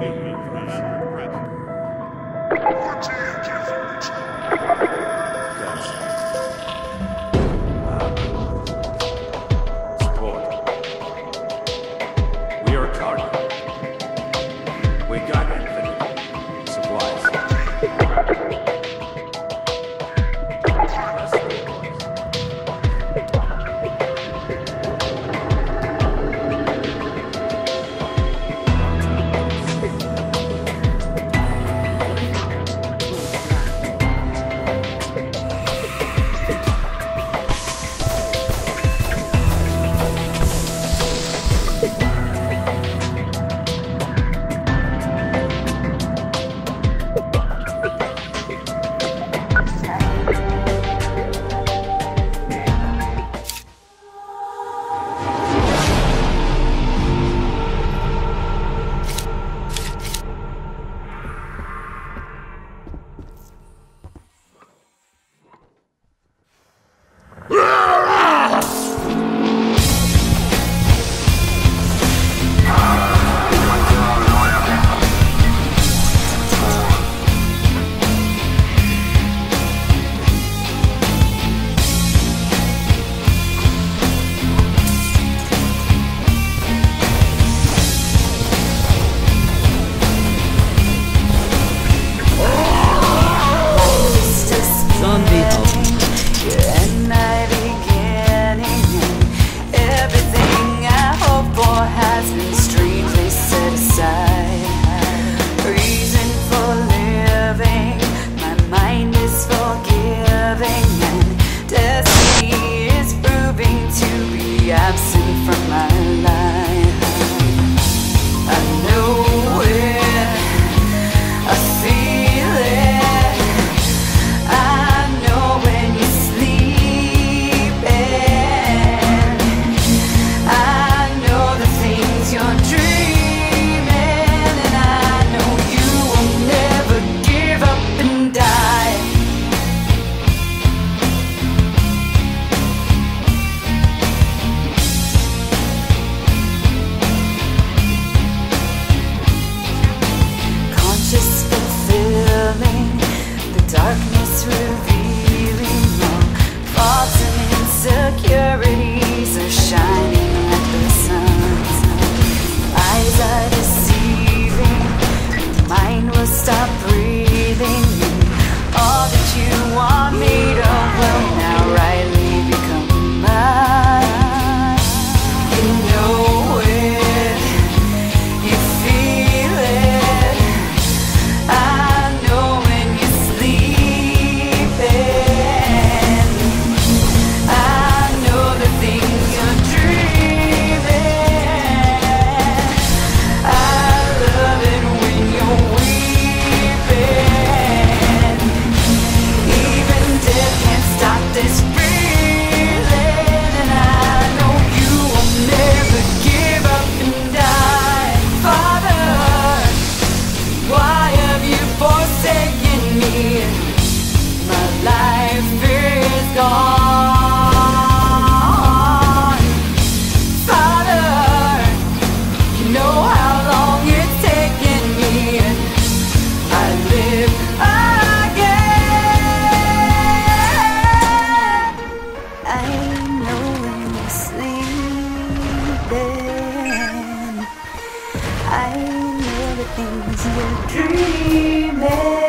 make me. then I know the things you're dreaming.